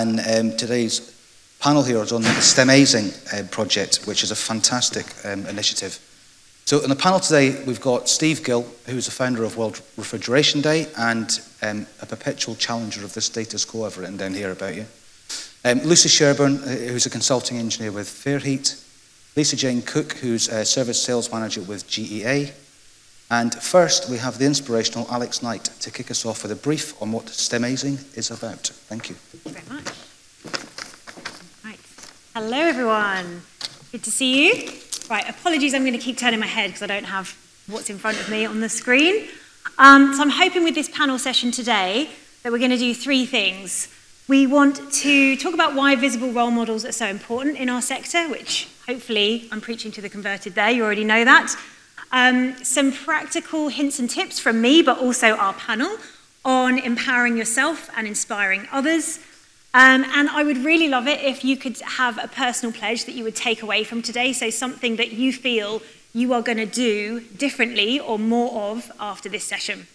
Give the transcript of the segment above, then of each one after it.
and um, today's panel here is on the STEMazing uh, project, which is a fantastic um, initiative. So on the panel today, we've got Steve Gill, who's the founder of World Refrigeration Day and um, a perpetual challenger of the status quo. I've written down here about you. Um, Lucy Sherburn, uh, who's a consulting engineer with FairHeat. Lisa Jane Cook, who's a service sales manager with GEA. And first, we have the inspirational Alex Knight to kick us off with a brief on what STEMazing is about. Thank you. Thank you very much. Right. Hello, everyone. Good to see you. Right, apologies, I'm going to keep turning my head because I don't have what's in front of me on the screen. Um, so I'm hoping with this panel session today that we're going to do three things. We want to talk about why visible role models are so important in our sector, which hopefully I'm preaching to the converted there, you already know that. Um, some practical hints and tips from me, but also our panel on empowering yourself and inspiring others. Um, and I would really love it if you could have a personal pledge that you would take away from today. So, something that you feel you are going to do differently or more of after this session.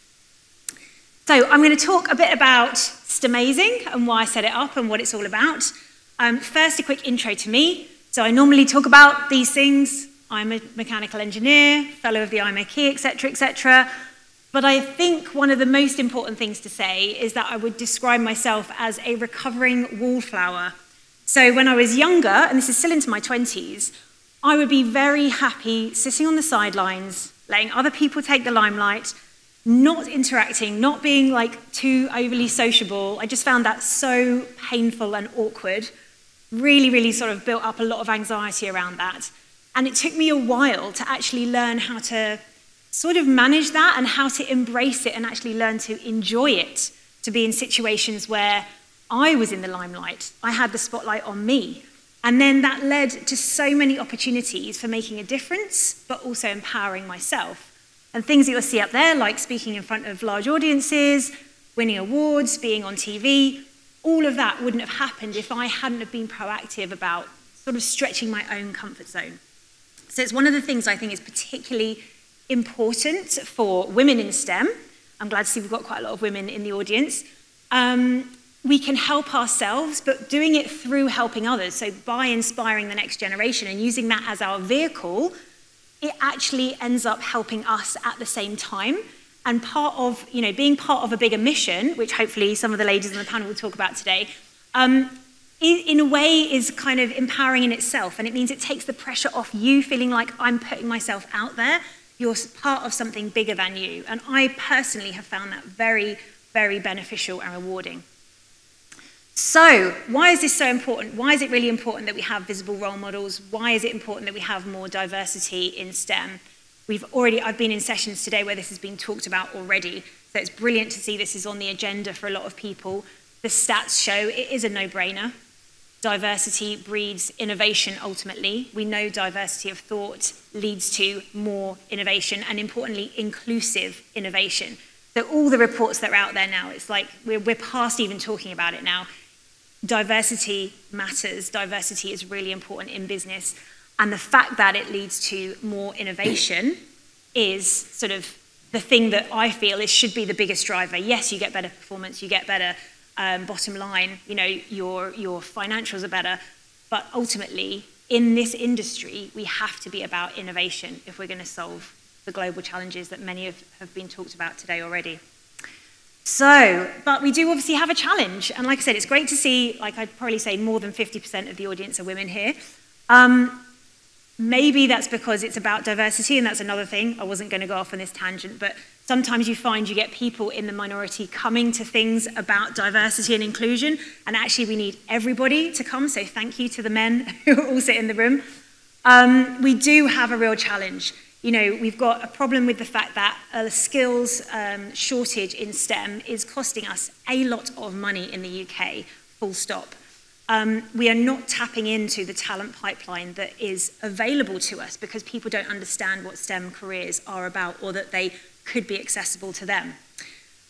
So, I'm going to talk a bit about STEMazing and why I set it up and what it's all about. Um, first, a quick intro to me. So, I normally talk about these things. I'm a mechanical engineer, fellow of the IMechE, etc., etc. But I think one of the most important things to say is that I would describe myself as a recovering wallflower. So when I was younger, and this is still into my 20s, I would be very happy sitting on the sidelines, letting other people take the limelight, not interacting, not being like too overly sociable. I just found that so painful and awkward. Really, really sort of built up a lot of anxiety around that. And it took me a while to actually learn how to sort of manage that and how to embrace it and actually learn to enjoy it, to be in situations where I was in the limelight, I had the spotlight on me. And then that led to so many opportunities for making a difference, but also empowering myself. And things that you'll see up there, like speaking in front of large audiences, winning awards, being on TV, all of that wouldn't have happened if I hadn't have been proactive about sort of stretching my own comfort zone. So it's one of the things I think is particularly important for women in STEM. I'm glad to see we've got quite a lot of women in the audience. Um, we can help ourselves, but doing it through helping others. So by inspiring the next generation and using that as our vehicle, it actually ends up helping us at the same time. And part of, you know, being part of a bigger mission, which hopefully some of the ladies on the panel will talk about today, um, in a way is kind of empowering in itself. And it means it takes the pressure off you feeling like I'm putting myself out there you're part of something bigger than you. And I personally have found that very, very beneficial and rewarding. So, why is this so important? Why is it really important that we have visible role models? Why is it important that we have more diversity in STEM? We've already, I've been in sessions today where this has been talked about already. So it's brilliant to see this is on the agenda for a lot of people. The stats show it is a no-brainer. Diversity breeds innovation ultimately. We know diversity of thought leads to more innovation and, importantly, inclusive innovation. So, all the reports that are out there now, it's like we're, we're past even talking about it now. Diversity matters, diversity is really important in business. And the fact that it leads to more innovation is sort of the thing that I feel is should be the biggest driver. Yes, you get better performance, you get better um, bottom line, you know, your, your financials are better. But ultimately, in this industry, we have to be about innovation if we're going to solve the global challenges that many of have been talked about today already. So, but we do obviously have a challenge. And like I said, it's great to see, like I'd probably say more than 50% of the audience are women here. Um, maybe that's because it's about diversity, and that's another thing. I wasn't going to go off on this tangent, but Sometimes you find you get people in the minority coming to things about diversity and inclusion, and actually we need everybody to come, so thank you to the men who all sit in the room. Um, we do have a real challenge. You know, we've got a problem with the fact that a skills um, shortage in STEM is costing us a lot of money in the UK, full stop. Um, we are not tapping into the talent pipeline that is available to us because people don't understand what STEM careers are about or that they could be accessible to them.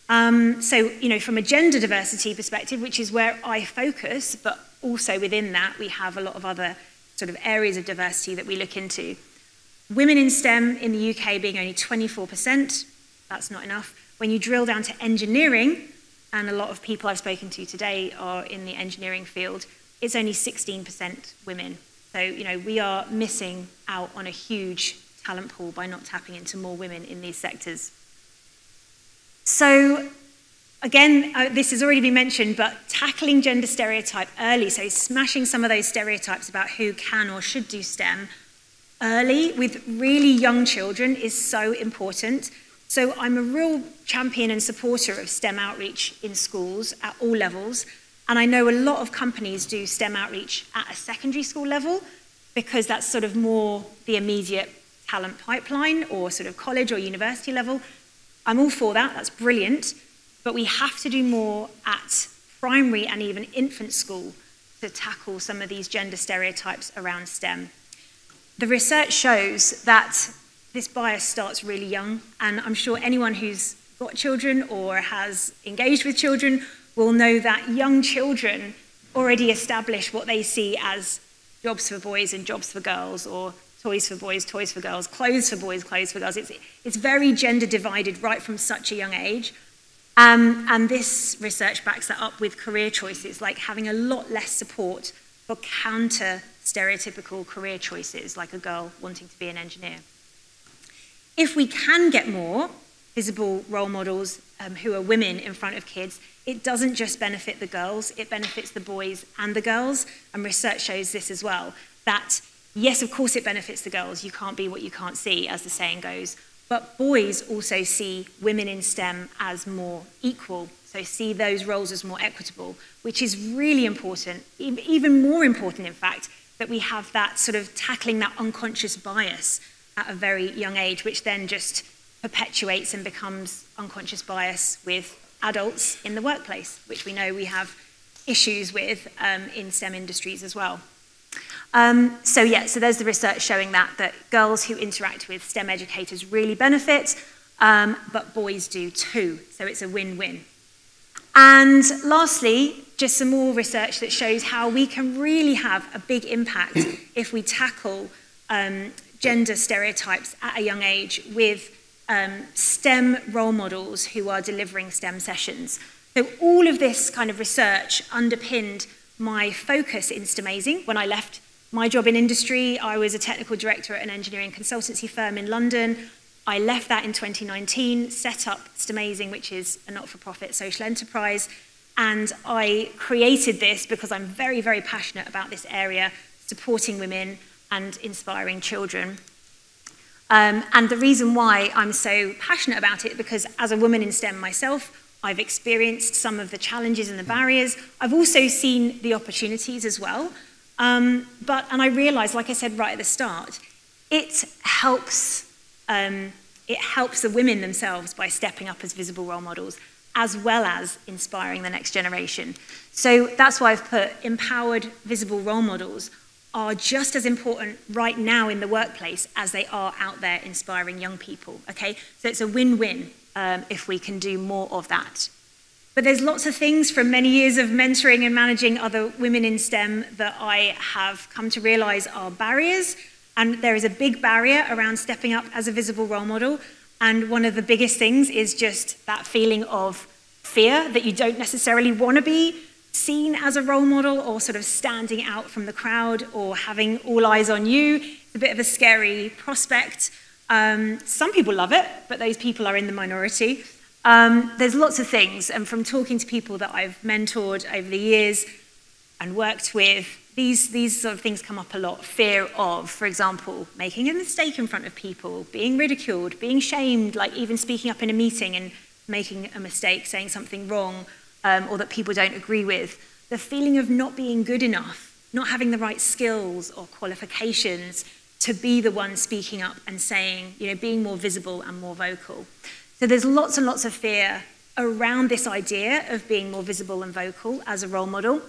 Um, so, you know, from a gender diversity perspective, which is where I focus, but also within that, we have a lot of other sort of areas of diversity that we look into. Women in STEM in the UK being only 24%, that's not enough. When you drill down to engineering, and a lot of people I've spoken to today are in the engineering field, it's only 16% women. So, you know, we are missing out on a huge talent pool by not tapping into more women in these sectors. So, again, uh, this has already been mentioned, but tackling gender stereotype early, so smashing some of those stereotypes about who can or should do STEM early with really young children is so important. So I'm a real champion and supporter of STEM outreach in schools at all levels. And I know a lot of companies do STEM outreach at a secondary school level because that's sort of more the immediate talent pipeline or sort of college or university level. I'm all for that, that's brilliant. But we have to do more at primary and even infant school to tackle some of these gender stereotypes around STEM. The research shows that this bias starts really young, and I'm sure anyone who's got children or has engaged with children will know that young children already establish what they see as jobs for boys and jobs for girls, or toys for boys, toys for girls, clothes for boys, clothes for girls. It's, it's very gender divided right from such a young age. Um, and this research backs that up with career choices, like having a lot less support for counter stereotypical career choices, like a girl wanting to be an engineer. If we can get more visible role models um, who are women in front of kids, it doesn't just benefit the girls, it benefits the boys and the girls. And research shows this as well that, yes, of course, it benefits the girls. You can't be what you can't see, as the saying goes. But boys also see women in STEM as more equal, so see those roles as more equitable, which is really important, even more important, in fact, that we have that sort of tackling that unconscious bias at a very young age, which then just perpetuates and becomes unconscious bias with adults in the workplace, which we know we have issues with um, in STEM industries as well. Um, so yeah, so there's the research showing that, that girls who interact with STEM educators really benefit, um, but boys do too. So it's a win-win. And lastly, just some more research that shows how we can really have a big impact if we tackle um, gender stereotypes at a young age with um, STEM role models who are delivering STEM sessions. So all of this kind of research underpinned my focus in STEMazing. When I left my job in industry, I was a technical director at an engineering consultancy firm in London. I left that in 2019, set up STEMazing, which is a not-for-profit social enterprise, and I created this because I'm very, very passionate about this area, supporting women and inspiring children. Um, and the reason why I'm so passionate about it, because as a woman in STEM myself, I've experienced some of the challenges and the barriers. I've also seen the opportunities as well. Um, but, and I realized, like I said right at the start, it helps um, it helps the women themselves by stepping up as visible role models, as well as inspiring the next generation. So that's why I've put empowered visible role models are just as important right now in the workplace as they are out there inspiring young people, okay? So it's a win-win um, if we can do more of that. But there's lots of things from many years of mentoring and managing other women in STEM that I have come to realize are barriers and there is a big barrier around stepping up as a visible role model. And one of the biggest things is just that feeling of fear that you don't necessarily want to be seen as a role model or sort of standing out from the crowd or having all eyes on you. It's a bit of a scary prospect. Um, some people love it, but those people are in the minority. Um, there's lots of things, and from talking to people that I've mentored over the years and worked with, these, these sort of things come up a lot. Fear of, for example, making a mistake in front of people, being ridiculed, being shamed, like even speaking up in a meeting and making a mistake, saying something wrong, um, or that people don't agree with. The feeling of not being good enough, not having the right skills or qualifications to be the one speaking up and saying, you know, being more visible and more vocal. So there's lots and lots of fear around this idea of being more visible and vocal as a role model.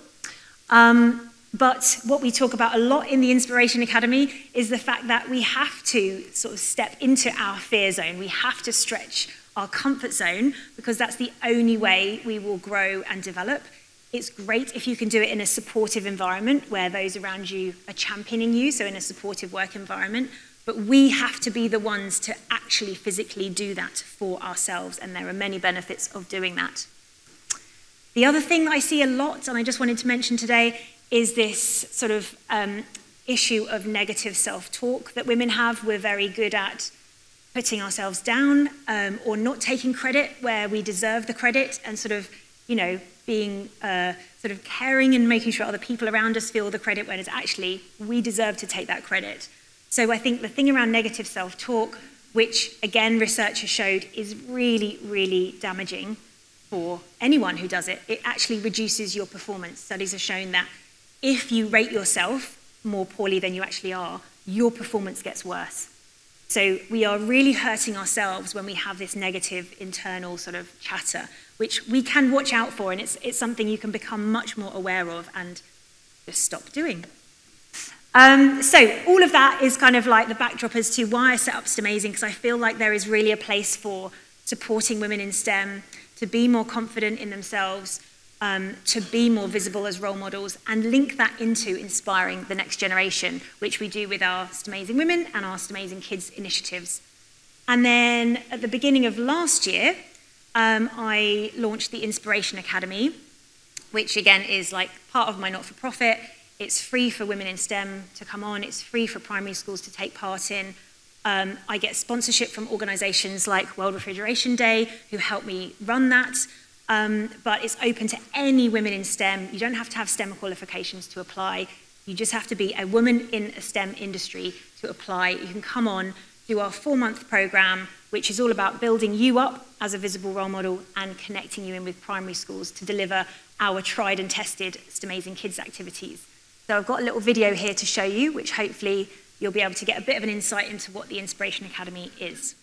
Um, but what we talk about a lot in the Inspiration Academy is the fact that we have to sort of step into our fear zone. We have to stretch our comfort zone because that's the only way we will grow and develop. It's great if you can do it in a supportive environment where those around you are championing you, so in a supportive work environment. But we have to be the ones to actually physically do that for ourselves, and there are many benefits of doing that. The other thing that I see a lot, and I just wanted to mention today, is this sort of um, issue of negative self talk that women have. We're very good at putting ourselves down um, or not taking credit where we deserve the credit and sort of, you know, being uh, sort of caring and making sure other people around us feel the credit when it's actually we deserve to take that credit. So I think the thing around negative self talk, which again research has showed is really, really damaging for anyone who does it, it actually reduces your performance. Studies have shown that if you rate yourself more poorly than you actually are, your performance gets worse. So we are really hurting ourselves when we have this negative internal sort of chatter, which we can watch out for, and it's, it's something you can become much more aware of and just stop doing. Um, so all of that is kind of like the backdrop as to why I set up STEMazing, because I feel like there is really a place for supporting women in STEM to be more confident in themselves, um, to be more visible as role models and link that into inspiring the next generation, which we do with our Amazing Women and our Amazing Kids initiatives. And then at the beginning of last year, um, I launched the Inspiration Academy, which again is like part of my not-for-profit. It's free for women in STEM to come on. It's free for primary schools to take part in. Um, I get sponsorship from organizations like World Refrigeration Day, who help me run that. Um, but it's open to any women in STEM. You don't have to have STEM qualifications to apply. You just have to be a woman in a STEM industry to apply. You can come on, do our four-month program, which is all about building you up as a visible role model and connecting you in with primary schools to deliver our tried and tested STEMazing Kids activities. So I've got a little video here to show you, which hopefully you'll be able to get a bit of an insight into what the Inspiration Academy is.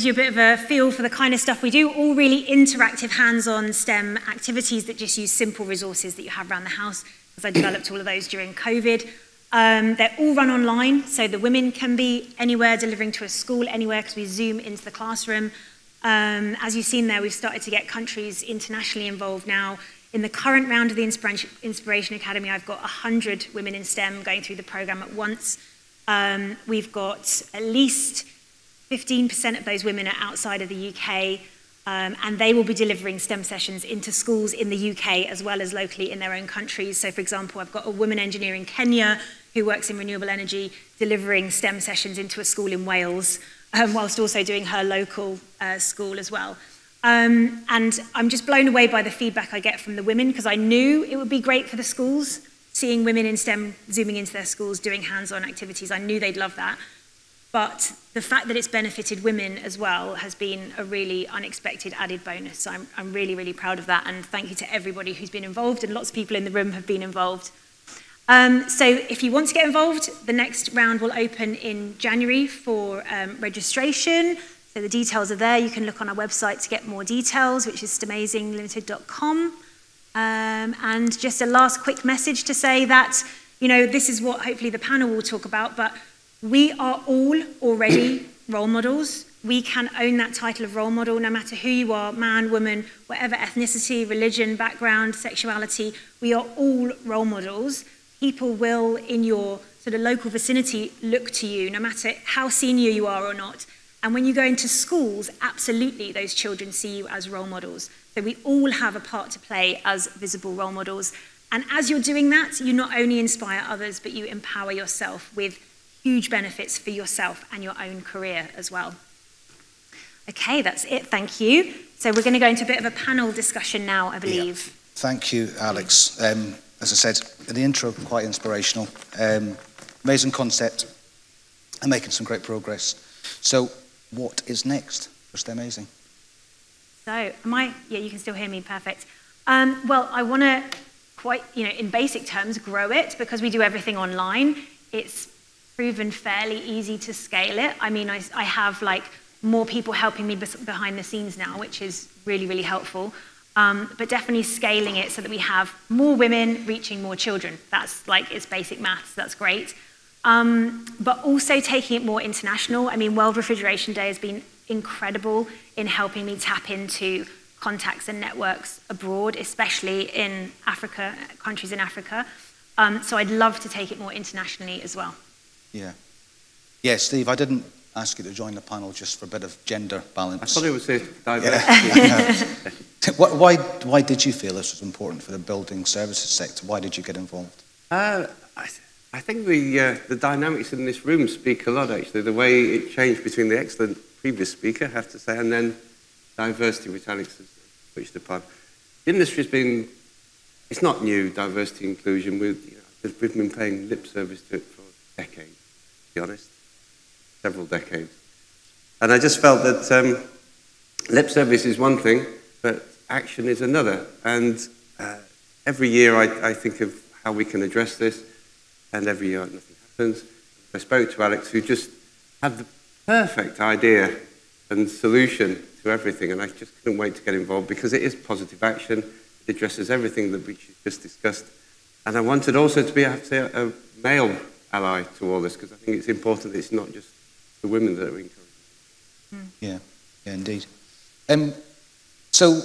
Gives you a bit of a feel for the kind of stuff we do. All really interactive, hands-on STEM activities that just use simple resources that you have around the house, because I developed all of those during COVID. Um, they're all run online, so the women can be anywhere, delivering to a school anywhere, because we zoom into the classroom. Um, as you've seen there, we've started to get countries internationally involved now. In the current round of the Inspiration Academy, I've got 100 women in STEM going through the program at once. Um, we've got at least 15% of those women are outside of the UK, um, and they will be delivering STEM sessions into schools in the UK as well as locally in their own countries. So, for example, I've got a woman engineer in Kenya who works in renewable energy delivering STEM sessions into a school in Wales, um, whilst also doing her local uh, school as well. Um, and I'm just blown away by the feedback I get from the women because I knew it would be great for the schools, seeing women in STEM zooming into their schools doing hands on activities. I knew they'd love that. But the fact that it's benefited women as well has been a really unexpected added bonus. So I'm, I'm really, really proud of that. And thank you to everybody who's been involved, and lots of people in the room have been involved. Um, so if you want to get involved, the next round will open in January for um, registration. So the details are there. You can look on our website to get more details, which is stemazing.limited.com. Um, and just a last quick message to say that you know, this is what hopefully the panel will talk about, but we are all already role models. We can own that title of role model no matter who you are man, woman, whatever ethnicity, religion, background, sexuality. We are all role models. People will, in your sort of local vicinity, look to you no matter how senior you are or not. And when you go into schools, absolutely those children see you as role models. So we all have a part to play as visible role models. And as you're doing that, you not only inspire others, but you empower yourself with huge benefits for yourself and your own career as well. Okay, that's it. Thank you. So we're going to go into a bit of a panel discussion now, I believe. Yeah. Thank you, Alex. Um, as I said in the intro, quite inspirational. Um, amazing concept and making some great progress. So what is next STEMazing? So, am I? Yeah, you can still hear me. Perfect. Um, well, I want to quite, you know, in basic terms, grow it because we do everything online. It's proven fairly easy to scale it. I mean, I, I have like more people helping me behind the scenes now, which is really, really helpful. Um, but definitely scaling it so that we have more women reaching more children. That's like it's basic maths. That's great. Um, but also taking it more international. I mean, World Refrigeration Day has been incredible in helping me tap into contacts and networks abroad, especially in Africa, countries in Africa. Um, so I'd love to take it more internationally as well. Yeah. Yeah, Steve, I didn't ask you to join the panel just for a bit of gender balance. I thought it was a diversity. Yeah. why, why did you feel this was important for the building services sector? Why did you get involved? Uh, I, I think the, uh, the dynamics in this room speak a lot, actually. The way it changed between the excellent previous speaker, I have to say, and then diversity, which Alex has touched upon. The industry has been, it's not new, diversity inclusion. We've, you know, we've been paying lip service to it for decades, honest, several decades. And I just felt that um, lip service is one thing, but action is another. And uh, every year I, I think of how we can address this, and every year nothing happens. I spoke to Alex, who just had the perfect idea and solution to everything, and I just couldn't wait to get involved because it is positive action. It addresses everything that we just discussed. And I wanted also to be, I have to say, a male ally to all this because I think it's important that it's not just the women that are encouraging. Mm. Yeah, yeah, indeed. Um, so,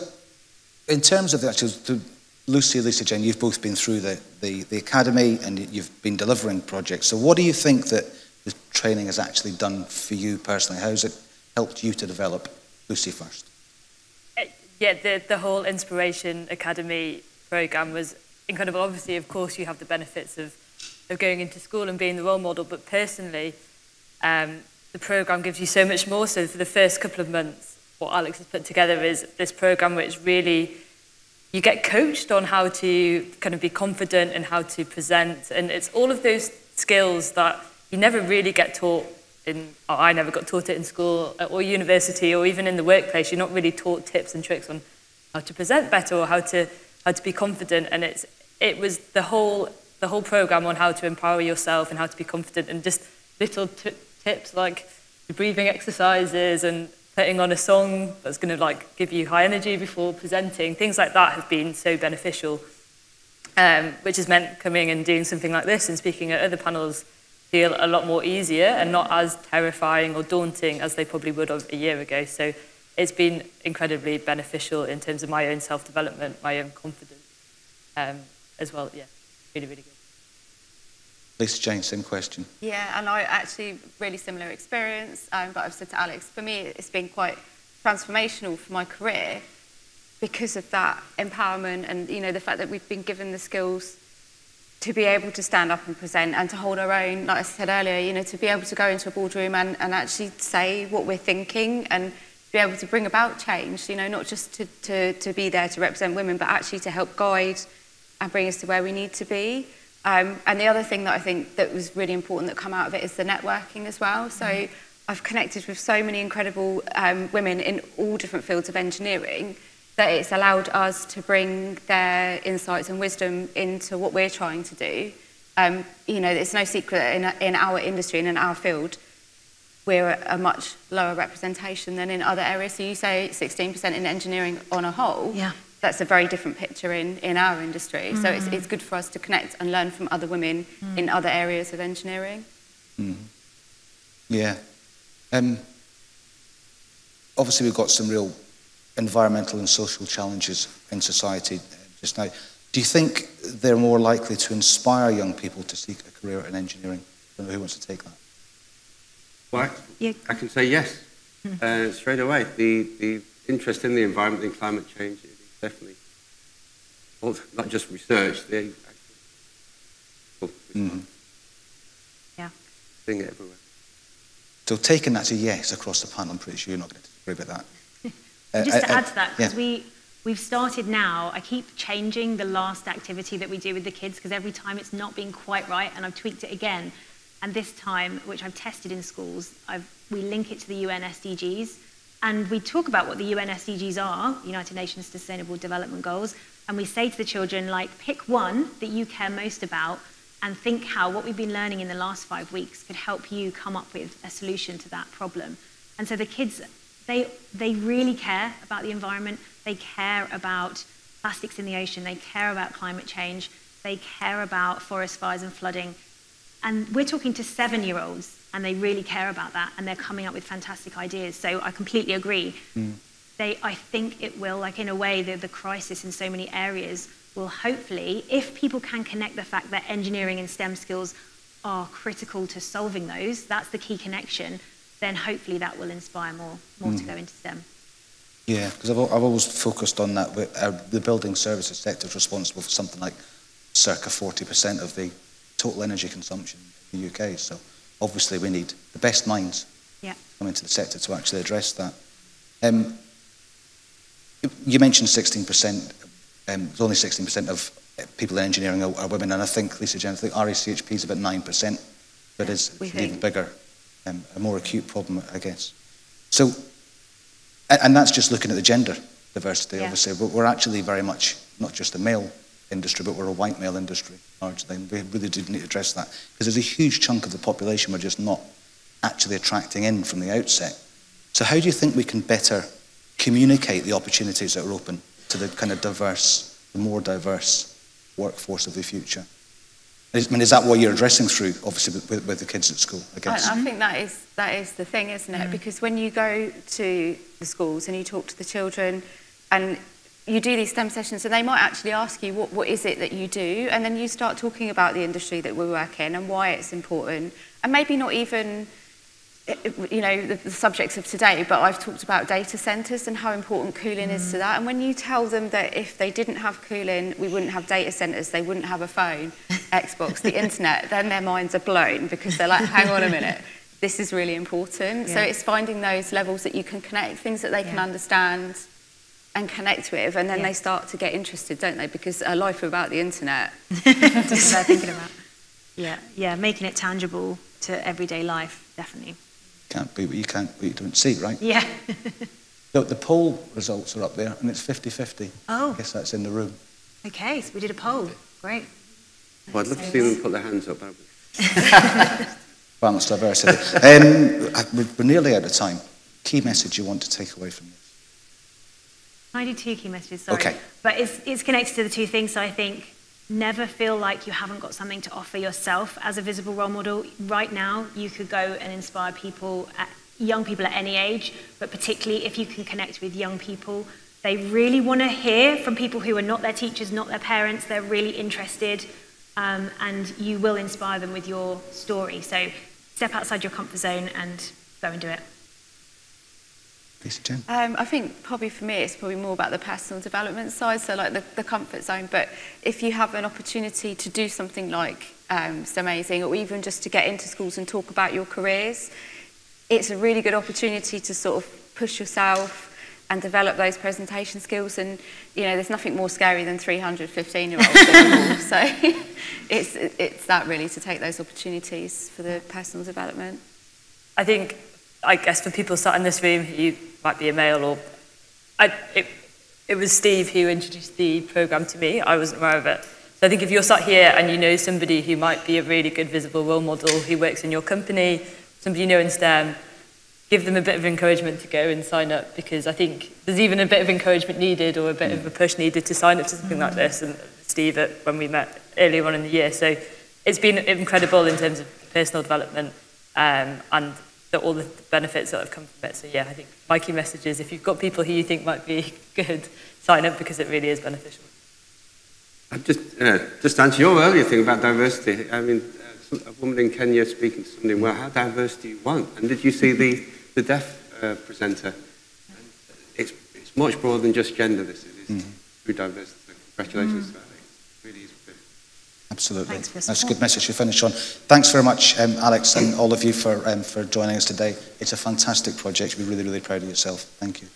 in terms of the actual, the, Lucy, Lisa-Jayne, you've both been through the, the, the academy and you've been delivering projects. So, what do you think that the training has actually done for you personally? How has it helped you to develop? Lucy first. Uh, yeah, the, the whole Inspiration Academy program was incredible. Obviously, of course, you have the benefits of, of going into school and being the role model, but personally, um, the program gives you so much more. So for the first couple of months, what Alex has put together is this program which really you get coached on how to kind of be confident and how to present, and it's all of those skills that you never really get taught in, oh, I never got taught it in school or university or even in the workplace. You're not really taught tips and tricks on how to present better or how to how to be confident. And it's it was the whole the whole program on how to empower yourself and how to be confident and just little tips like breathing exercises and putting on a song that's going to like give you high energy before presenting. Things like that have been so beneficial, um, which has meant coming and doing something like this and speaking at other panels feel a lot more easier and not as terrifying or daunting as they probably would have a year ago. So it's been incredibly beneficial in terms of my own self-development, my own confidence um, as well. Yeah, really, good. Lisa-Jayne, same question. Yeah, and I actually really similar experience, um, but I've said to Alex, for me it's been quite transformational for my career because of that empowerment and you know the fact that we've been given the skills to be able to stand up and present and to hold our own, like I said earlier, you know, to be able to go into a boardroom and, and actually say what we're thinking and be able to bring about change, you know, not just to, to, to be there to represent women, but actually to help guide and bring us to where we need to be. Um, and the other thing that I think that was really important that come out of it is the networking as well. So mm. I've connected with so many incredible um, women in all different fields of engineering that it's allowed us to bring their insights and wisdom into what we're trying to do. Um, you know, it's no secret in, in our industry and in our field, we're a, much lower representation than in other areas. So you say 16% in engineering on a whole. Yeah. That's a very different picture in, in our industry. So it's, it's good for us to connect and learn from other women in other areas of engineering. Yeah. Um, obviously, we've got some real environmental and social challenges in society just now. Do you think they're more likely to inspire young people to seek a career in engineering? I don't know who wants to take that. Well, I, Yeah. I can say yes uh, straight away. The, the interest in the environment and climate change is definitely, well, not just research, the actual Mhm. Yeah. thing everywhere. So, taking that to yes across the panel, I'm pretty sure you're not going to disagree with that. Uh, Just to uh, uh, add to that, because yeah. we, we've started now, I keep changing the last activity that we do with the kids because every time it's not been quite right and I've tweaked it again. And this time, which I've tested in schools, I've, we link it to the UN SDGs and we talk about what the UN SDGs are, United Nations Sustainable Development Goals, and we say to the children, like, pick one that you care most about and think how what we've been learning in the last five weeks could help you come up with a solution to that problem. And so the kids, they, they really care about the environment. They care about plastics in the ocean. They care about climate change. They care about forest fires and flooding. And we're talking to seven year olds, and they really care about that, and they're coming up with fantastic ideas. So I completely agree. They, I think it will, like in a way, the, the crisis in so many areas will hopefully, if people can connect the fact that engineering and STEM skills are critical to solving those, that's the key connection, then hopefully that will inspire more, more to go into STEM. Yeah, because I've, I've always focused on that. with, Uh, the building services sector is responsible for something like circa 40% of the total energy consumption in the UK. So obviously we need the best minds Yeah. come into the sector to actually address that. Um, you mentioned 16%, um, there's only 16% of uh, people in engineering are, are women, and I think, Lisa Jen, I think RACHP is about 9%, but it's an even bigger, um, a more acute problem, I guess. So, and, and that's just looking at the gender diversity, Yeah. obviously, but we're actually very much not just a male industry, but we're a white male industry largely, and we really do need to address that, because there's a huge chunk of the population we're just not actually attracting in from the outset. So how do you think we can better communicate the opportunities that are open to the kind of diverse, the more diverse workforce of the future? I mean, is that what you're addressing through, obviously, with, with, with the kids at school, I I, guess? I think that is that is the thing, isn't it? Mm. Because when you go to the schools and you talk to the children, and you do these STEM sessions and they might actually ask you what, what is it that you do and then you start talking about the industry that we work in and why it's important and maybe not even you know the, the subjects of today but I've talked about data centers and how important cooling mm. is to mm. that and when you tell them that if they didn't have cooling we wouldn't have data centers they wouldn't have a phone Xbox the internet then their minds are blown because they're like hang on a minute this is really important yeah. so it's finding those levels that you can connect things that they yeah. can understand and connect with, and then Yeah. they start to get interested, don't they? Because a life without the internet, That's what they're thinking about. Yeah, yeah, making it tangible to everyday life, definitely. Can't be what you can't, what you don't see, right? Yeah. The, the poll results are up there, and it's 50-50. Oh. I guess that's in the room. okay, so we did a poll. Great. Well, I'd love to see them put their hands up. haven't we? Balanced diversity. um, I- we're, we're nearly out of time. Key message you want to take away from this? I do two key messages? Sorry. Okay. But it's, it's connected to the two things. So I think never feel like you haven't got something to offer yourself as a visible role model. Right now, you could go and inspire people, at, young people at any age, but particularly if you can connect with young people. They really want to hear from people who are not their teachers, not their parents. They're really interested, um, and you will inspire them with your story. So step outside your comfort zone and go and do it. Lisa Jen? Um, I think probably for me it's probably more about the personal development side, so like the, the comfort zone. But if you have an opportunity to do something like um, amazing, or even just to get into schools and talk about your careers, it's a really good opportunity to sort of push yourself and develop those presentation skills. And you know, there's nothing more scary than 300 15-year-olds in the hall. So it's it's that really to take those opportunities for the personal development. I think, I guess for people sat in this room who might be a male or, I, it, it was Steve who introduced the program to me. I wasn't aware of it. So I think if you're sat here and you know somebody who might be a really good visible role model who works in your company, somebody you know in STEM, give them a bit of encouragement to go and sign up because I think there's even a bit of encouragement needed or a bit of a push needed to sign up to something like this. And Steve, when we met earlier on in the year, so it's been incredible in terms of personal development um, and the, all the benefits that have come from it. So yeah, I think my key message is if you've got people who you think might be good, sign up because it really is beneficial. I just, uh, just to answer your earlier thing about diversity, I mean, uh, a woman in Kenya speaking to somebody, well, how diverse do you want? And did you see the, the deaf uh, presenter? It's, it's much broader than just gender, this is. It's Mm-hmm. through diversity. Congratulations to Alex. Absolutely. That's a good message to finish on. Thanks very much, um, Alex, and all of you for, um, for joining us today. It's a fantastic project. We're really, really proud of yourself. Thank you.